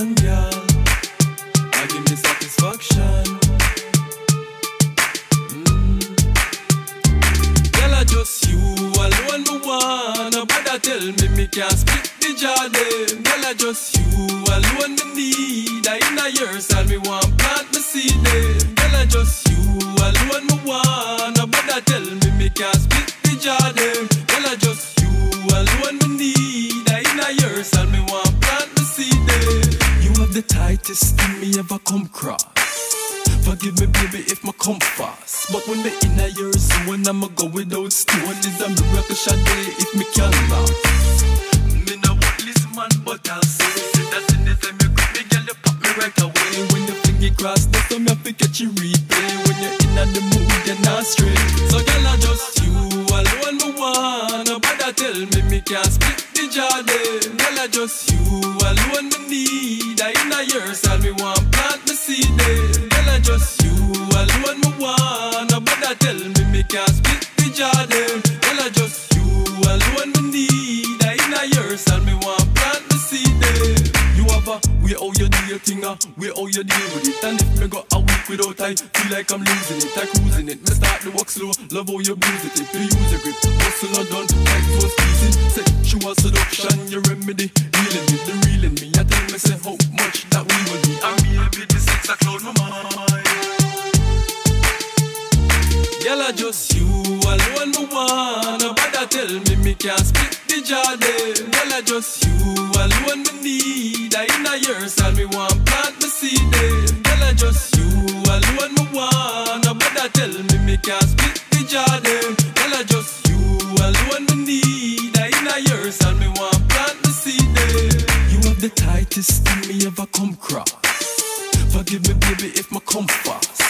one girl. I give me satisfaction. Mm. Girl, I just you alone, me want. Nobody tell me me can't split the jardin. Girl, I just you alone, me need. I in a year, so me want plant me seed. Girl, I just you alone, me want. Nobody tell me me can't split the jardin. Have the tightest thing me ever come cross. Forgive me, baby, if my come fast. But when me in a year soon, I'ma go without stone. Is a miracle shot day if me can laugh. Me no want this man, but I'll say that in the time you grip me, girl, you pop me right away. When you finger cross, that's how me to catch you replay. When you're in the mood, you're not straight. So girl, I just you alone, me want. Nobody tell me me can't split the jardin. Girl, I just you alone, me need. I in a me want plant me seed. them. Girl, I just you alone, me want. Nobody tell me me can't split the jardin. Girl, I just you alone, me need. I in a year, so me want plant me seed. them. You have a way how you do your thing, uh, way how you deal with it. And if me go a week without I feel like I'm losing it, I cruising it. Me start the walk slow, love how you bruise it. If you use your grip, muscle not done, tight for squeezing. Sexual seduction, your remedy, I cloud my just you alone, me want. Nobody tell me me can't the I just you alone, me need. I me plant me seed. I just you alone, me want. Nobody tell me me can't the I just you alone, me need. I me plant me seed. You the tightest thing me ever come cross. Forgive me, baby, if my come.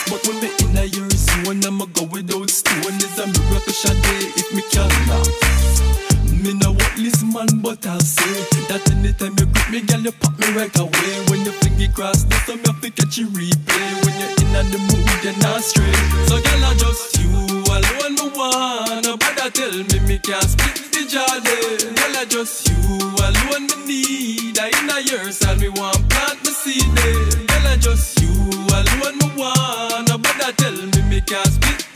But when me in a year soon, I'ma go without stone. Is a miracle shot if me can laugh. Me no want this man, but I'll say that anytime you grip me, girl, you pop me right away. When you finger cross, that's how me have to catch you replay. When you're in the mood, you're not straight. So, girl, I just you alone, me want. Nobody tell me me can't split the jardin. Girl, I just you alone, me need. I in a year, so me want plant me seed just you alone, me wanna. But I tell me, me can't speak.